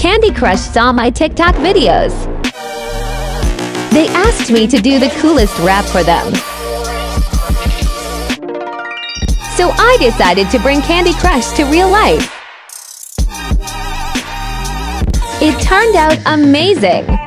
Candy Crush saw my TikTok videos. They asked me to do the coolest wrap for them. So I decided to bring Candy Crush to real life. It turned out amazing.